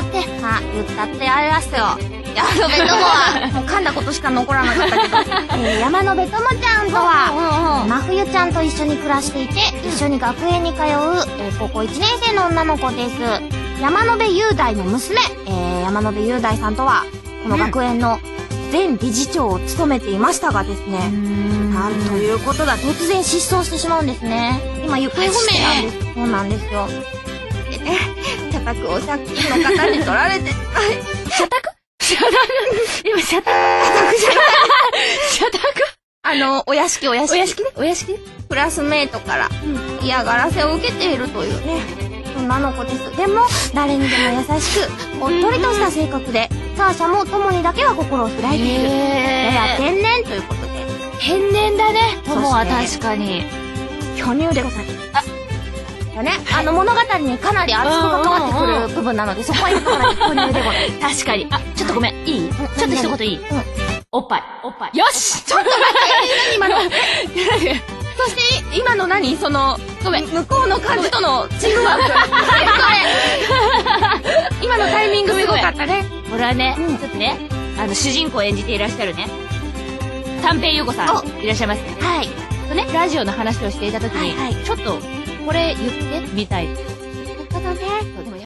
ったって。あ、言ったってあれだっすよ。山野辺友は、もう噛んだことしか残らなかったけど。えー、山野辺友ちゃんとは、真冬ちゃんと一緒に暮らしていて、一緒に学園に通う、えー高校1年生の女の子です。山野辺雄大の娘、えー、山野辺雄大さんとは、この学園の前理事長を務めていましたがですね、なんということだ、突然失踪してしまうんですね。今、行方不明なんです。そうなんですよ。でね、社宅を借金の方に取られて、社宅社宅？今、社宅。じゃない。社宅？あの、お屋敷お屋敷。お屋敷ね。お屋敷ね。クラスメイトから嫌がらせを受けているという。ね、女の子です。でも、誰にでも優しく、おっとりとした性格で、サーシャも友にだけは心を開いている。ややへ天然ということで、ー。天然だね。友は確かに。巨乳でございます。あ、ね、あの物語にかなり熱く関わってくる部分なので、そこはかなり巨乳でございます。確かに。あ、ちょっとごめん。いい？ちょっと一言いい？うんおっぱい。おっぱい。よしちょっと待って、今の。そして、今の何？その、ごめん、向こうの感じとのチームワーク。はい、それ。今のタイミングすごかったね。これはね、うんちょっとね、あの、主人公を演じていらっしゃるね、三平優子さん、いらっしゃいますね。はい。とね、ラジオの話をしていたときに、はいはいちょっと、これ言って、みたい。なるほどね。